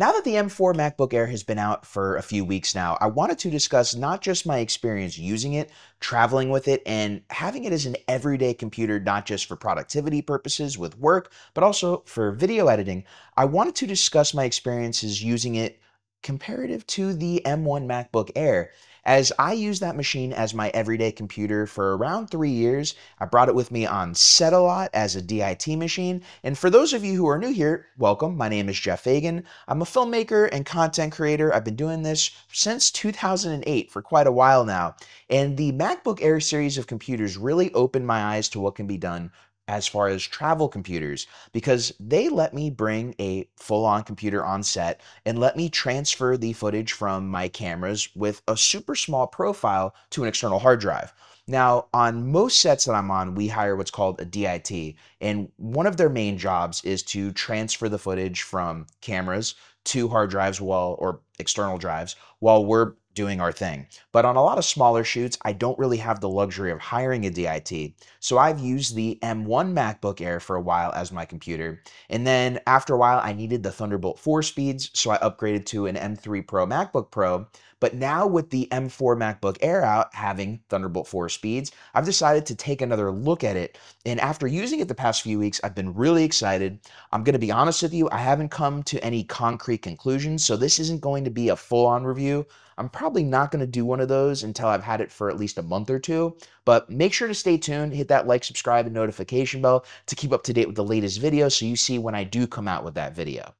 Now that the M4 MacBook Air has been out for a few weeks now, I wanted to discuss not just my experience using it, traveling with it, and having it as an everyday computer, not just for productivity purposes with work, but also for video editing. I wanted to discuss my experiences using it comparative to the M1 MacBook Air as I use that machine as my everyday computer for around three years. I brought it with me on set a lot as a DIT machine. And for those of you who are new here, welcome. My name is Geoff Fagien. I'm a filmmaker and content creator. I've been doing this since 2008 for quite a while now. And the MacBook Air series of computers really opened my eyes to what can be done as far as travel computers because they let me bring a full on computer on set and let me transfer the footage from my cameras with a super small profile to an external hard drive. Now, on most sets that I'm on, we hire what's called a DIT, and one of their main jobs is to transfer the footage from cameras to hard drives while or external drives while we're doing our thing. But on a lot of smaller shoots, I don't really have the luxury of hiring a DIT. So I've used the M1 MacBook Air for a while as my computer. And then after a while, I needed the Thunderbolt 4 speeds, so I upgraded to an M3 Pro MacBook Pro. But now with the M4 MacBook Air out having Thunderbolt 4 speeds, I've decided to take another look at it. And after using it the past few weeks, I've been really excited. I'm going to be honest with you, I haven't come to any concrete conclusions, so this isn't going to be a full-on review. I'm probably not going to do one of those until I've had it for at least a month or two, but make sure to stay tuned, hit that like, subscribe, and notification bell to keep up to date with the latest videos so you see when I do come out with that video.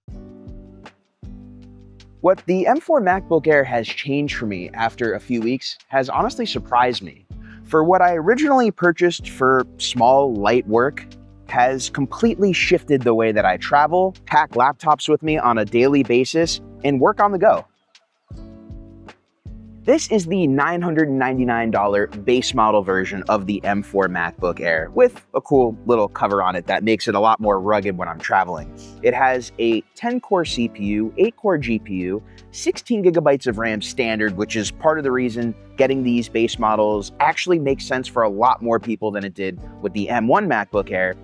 What the M4 MacBook Air has changed for me after a few weeks has honestly surprised me. For what I originally purchased for small, light work, has completely shifted the way that I travel, pack laptops with me on a daily basis, and work on the go. This is the $999 base model version of the M4 MacBook Air with a cool little cover on it that makes it a lot more rugged when I'm traveling. It has a 10 core CPU, 8 core GPU, 16 gigabytes of RAM standard, which is part of the reason getting these base models actually makes sense for a lot more people than it did with the M1 MacBook Air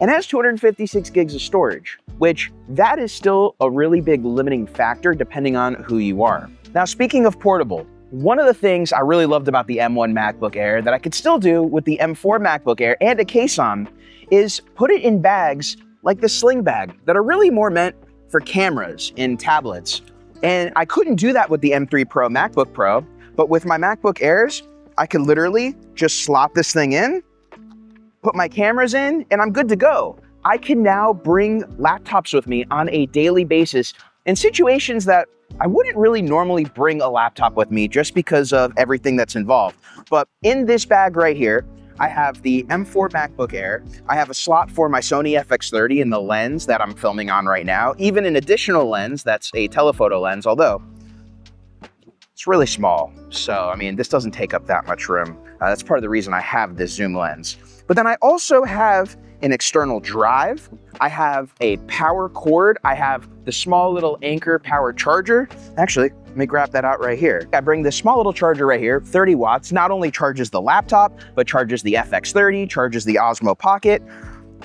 and has 256 gigs of storage, which that is still a really big limiting factor depending on who you are. Now, speaking of portable, one of the things I really loved about the M1 MacBook Air that I could still do with the M4 MacBook Air and a case on is put it in bags like the sling bag that are really more meant for cameras and tablets. And I couldn't do that with the M3 Pro MacBook Pro, but with my MacBook Airs, I could literally just slot this thing in, put my cameras in, and I'm good to go. I can now bring laptops with me on a daily basis in situations that I wouldn't really normally bring a laptop with me just because of everything that's involved. But in this bag right here, I have the M4 MacBook Air. I have a slot for my Sony FX30 and the lens that I'm filming on right now, even an additional lens that's a telephoto lens, although it's really small. So, I mean, this doesn't take up that much room. Uh, that's part of the reason I have this zoom lens. But then I also have an external drive. I have a power cord. I have the small little Anker power charger. Actually, let me grab that out right here. I bring this small little charger right here, 30 watts, not only charges the laptop, but charges the FX30, charges the Osmo Pocket.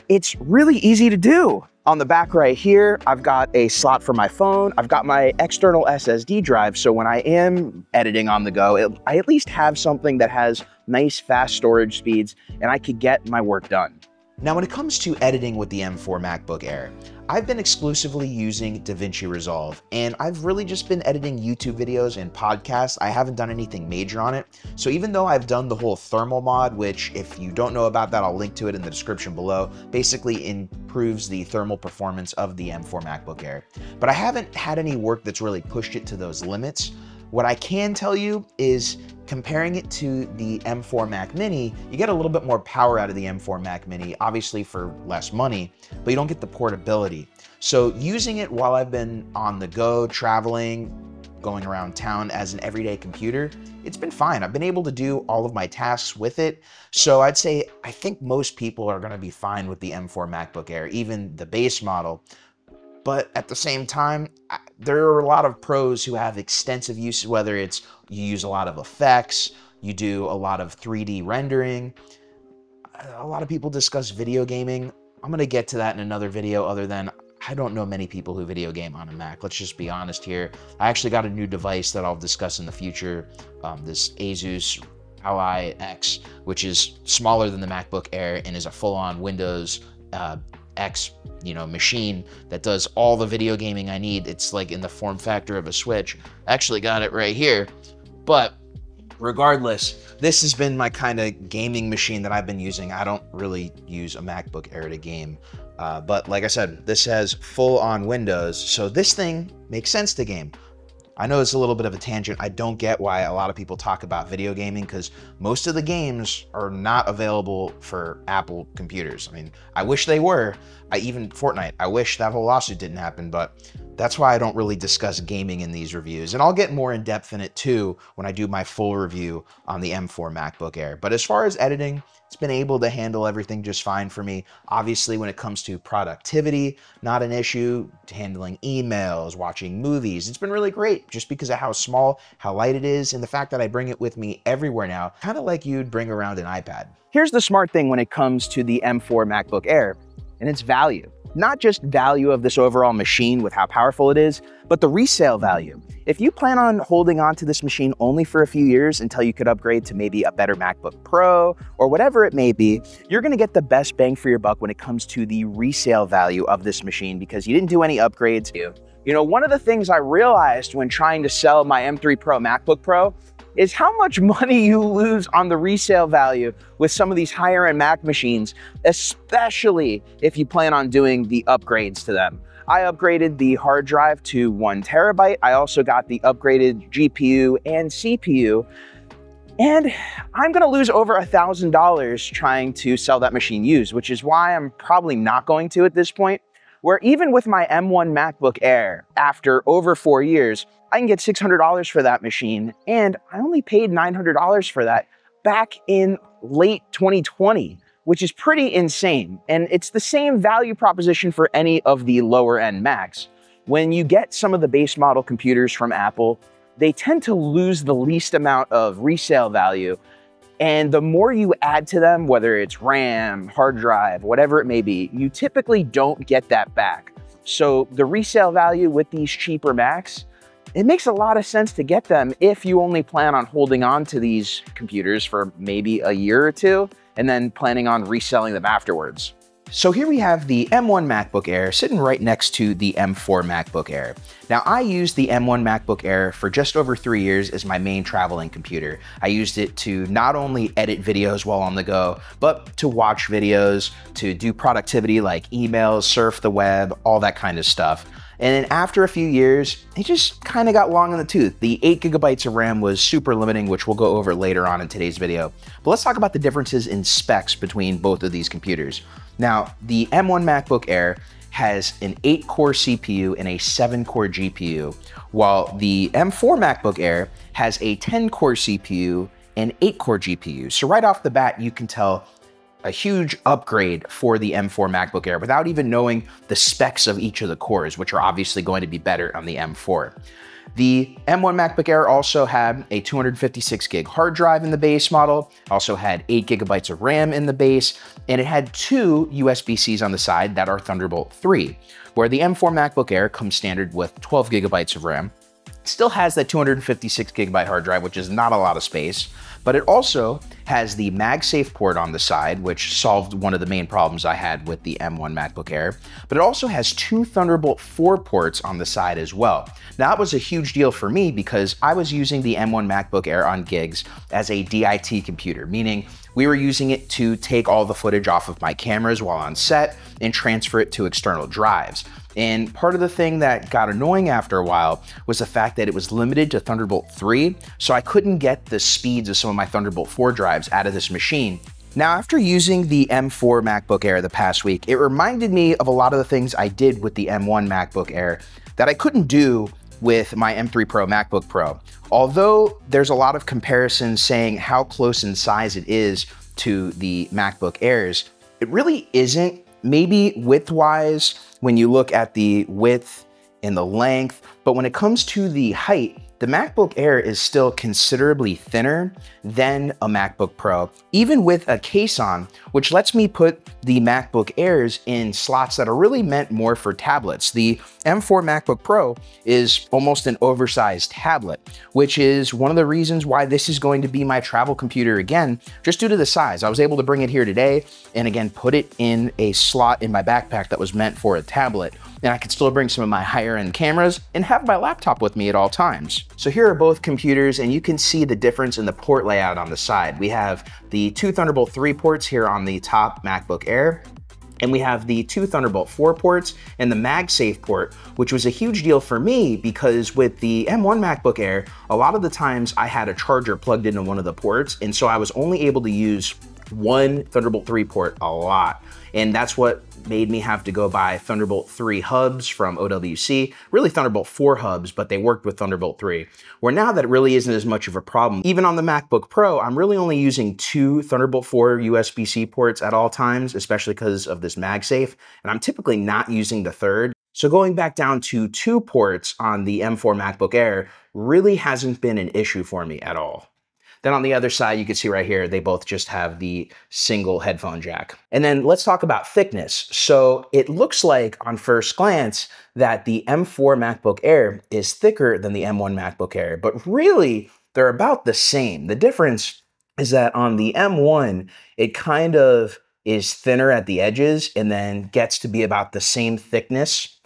It's really easy to do. On the back right here, I've got a slot for my phone. I've got my external SSD drive. So when I am editing on the go, it, I at least have something that has nice fast storage speeds and I could get my work done. Now, when it comes to editing with the M4 MacBook Air, I've been exclusively using DaVinci Resolve, and I've really just been editing YouTube videos and podcasts. I haven't done anything major on it. So even though I've done the whole thermal mod, which if you don't know about that, I'll link to it in the description below, basically improves the thermal performance of the M4 MacBook Air. But I haven't had any work that's really pushed it to those limits. What I can tell you is comparing it to the M4 Mac Mini, you get a little bit more power out of the M4 Mac Mini, obviously for less money, but you don't get the portability. So using it while I've been on the go, traveling, going around town as an everyday computer, it's been fine. I've been able to do all of my tasks with it. So I'd say I think most people are gonna be fine with the M4 MacBook Air, even the base model. But at the same time, there are a lot of pros who have extensive use, whether it's you use a lot of effects, you do a lot of 3D rendering. A lot of people discuss video gaming. I'm going to get to that in another video other than I don't know many people who video game on a Mac. Let's just be honest here. I actually got a new device that I'll discuss in the future. Um, this Asus Ally X, which is smaller than the MacBook Air and is a full-on Windows uh, X, you know, machine that does all the video gaming I need. It's like in the form factor of a Switch. Actually got it right here. But regardless, this has been my kind of gaming machine that I've been using. I don't really use a MacBook Air to game. Uh, but like I said, this has full on Windows. So this thing makes sense to game. I know it's a little bit of a tangent. I don't get why a lot of people talk about video gaming because most of the games are not available for Apple computers. I mean, I wish they were. I even Fortnite, I wish that whole lawsuit didn't happen, but that's why I don't really discuss gaming in these reviews. And I'll get more in depth in it too when I do my full review on the M4 MacBook Air. But as far as editing, it's been able to handle everything just fine for me. Obviously, when it comes to productivity, not an issue. Handling emails, watching movies, it's been really great just because of how small, how light it is, and the fact that I bring it with me everywhere now, kind of like you'd bring around an iPad. Here's the smart thing when it comes to the M4 MacBook Air, and it's value not just value of this overall machine with how powerful it is, but the resale value. If you plan on holding on to this machine only for a few years until you could upgrade to maybe a better MacBook Pro or whatever it may be, you're gonna get the best bang for your buck when it comes to the resale value of this machine because you didn't do any upgrades. You know, one of the things I realized when trying to sell my M3 Pro MacBook Pro is how much money you lose on the resale value with some of these higher end Mac machines, especially if you plan on doing the upgrades to them. I upgraded the hard drive to one terabyte. I also got the upgraded GPU and CPU. And I'm gonna lose over a $1,000 trying to sell that machine used, which is why I'm probably not going to at this point where even with my M1 MacBook Air, after over four years, I can get $600 for that machine, and I only paid $900 for that back in late 2020, which is pretty insane. And it's the same value proposition for any of the lower end Macs. When you get some of the base model computers from Apple, they tend to lose the least amount of resale value and the more you add to them, whether it's RAM, hard drive, whatever it may be, you typically don't get that back. So the resale value with these cheaper Macs, it makes a lot of sense to get them if you only plan on holding on to these computers for maybe a year or two and then planning on reselling them afterwards. So here we have the M1 MacBook Air sitting right next to the M4 MacBook Air. Now I used the M1 MacBook Air for just over three years as my main traveling computer. I used it to not only edit videos while on the go, but to watch videos, to do productivity like emails, surf the web, all that kind of stuff. And then after a few years, it just kind of got long in the tooth. The 8 gigabytes of RAM was super limiting, which we'll go over later on in today's video. But let's talk about the differences in specs between both of these computers. Now, the M1 MacBook Air has an 8-core CPU and a 7-core GPU, while the M4 MacBook Air has a 10-core CPU and 8-core GPU. So right off the bat, you can tell a huge upgrade for the M4 MacBook Air without even knowing the specs of each of the cores, which are obviously going to be better on the M4. The M1 MacBook Air also had a 256 gig hard drive in the base model, also had 8 gigabytes of RAM in the base, and it had two USB-Cs on the side that are Thunderbolt 3, where the M4 MacBook Air comes standard with 12 gigabytes of RAM, still has that 256 gigabyte hard drive, which is not a lot of space, but it also has the MagSafe port on the side, which solved one of the main problems I had with the M1 MacBook Air, but it also has two Thunderbolt 4 ports on the side as well. Now, that was a huge deal for me because I was using the M1 MacBook Air on gigs as a DIT computer, meaning we were using it to take all the footage off of my cameras while on set and transfer it to external drives. And part of the thing that got annoying after a while was the fact that it was limited to Thunderbolt 3, so I couldn't get the speeds of some of my Thunderbolt 4 drives out of this machine. Now, after using the M4 MacBook Air the past week, it reminded me of a lot of the things I did with the M1 MacBook Air that I couldn't do with my M3 Pro MacBook Pro. Although there's a lot of comparisons saying how close in size it is to the MacBook Airs, it really isn't maybe width-wise, when you look at the width and the length, but when it comes to the height, the MacBook Air is still considerably thinner than a MacBook Pro, even with a case on, which lets me put the MacBook Airs in slots that are really meant more for tablets. The M4 MacBook Pro is almost an oversized tablet, which is one of the reasons why this is going to be my travel computer again, just due to the size. I was able to bring it here today and again, put it in a slot in my backpack that was meant for a tablet and I could still bring some of my higher end cameras and have my laptop with me at all times. So here are both computers and you can see the difference in the port layout on the side. We have the two Thunderbolt 3 ports here on the top MacBook Air, and we have the two Thunderbolt 4 ports and the MagSafe port, which was a huge deal for me because with the M1 MacBook Air, a lot of the times I had a charger plugged into one of the ports, and so I was only able to use one Thunderbolt 3 port a lot. And that's what made me have to go buy Thunderbolt 3 hubs from OWC, really Thunderbolt 4 hubs, but they worked with Thunderbolt 3. Where now that really isn't as much of a problem. Even on the MacBook Pro, I'm really only using two Thunderbolt 4 USB-C ports at all times, especially because of this MagSafe, and I'm typically not using the third. So going back down to two ports on the M4 MacBook Air really hasn't been an issue for me at all. Then on the other side, you can see right here, they both just have the single headphone jack. And then let's talk about thickness. So it looks like on first glance that the M4 MacBook Air is thicker than the M1 MacBook Air, but really they're about the same. The difference is that on the M1, it kind of is thinner at the edges and then gets to be about the same thickness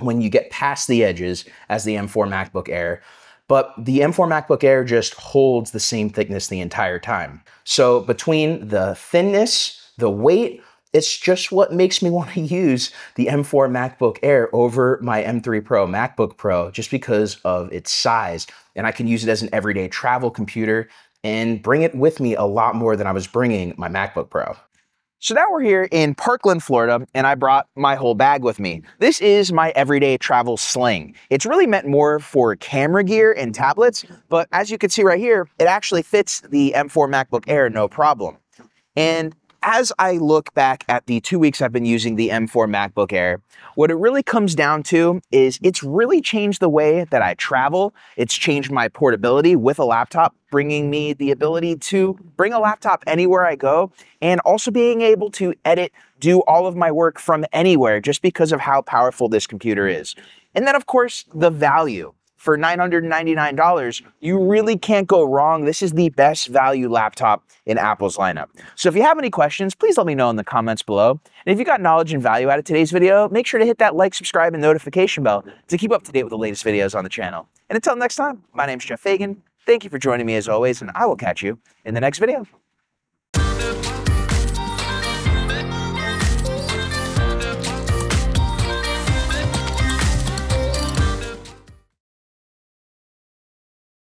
when you get past the edges as the M4 MacBook Air but the M4 MacBook Air just holds the same thickness the entire time. So between the thinness, the weight, it's just what makes me want to use the M4 MacBook Air over my M3 Pro MacBook Pro just because of its size. And I can use it as an everyday travel computer and bring it with me a lot more than I was bringing my MacBook Pro. So now we're here in Parkland, Florida, and I brought my whole bag with me. This is my everyday travel sling. It's really meant more for camera gear and tablets, but as you can see right here, it actually fits the M4 MacBook Air no problem. And as I look back at the two weeks I've been using the M4 MacBook Air, what it really comes down to is it's really changed the way that I travel. It's changed my portability with a laptop, bringing me the ability to bring a laptop anywhere I go and also being able to edit, do all of my work from anywhere just because of how powerful this computer is. And then, of course, the value for $999, you really can't go wrong. This is the best value laptop in Apple's lineup. So if you have any questions, please let me know in the comments below. And if you got knowledge and value out of today's video, make sure to hit that like, subscribe, and notification bell to keep up to date with the latest videos on the channel. And until next time, my name is Geoff Fagien. Thank you for joining me as always, and I will catch you in the next video.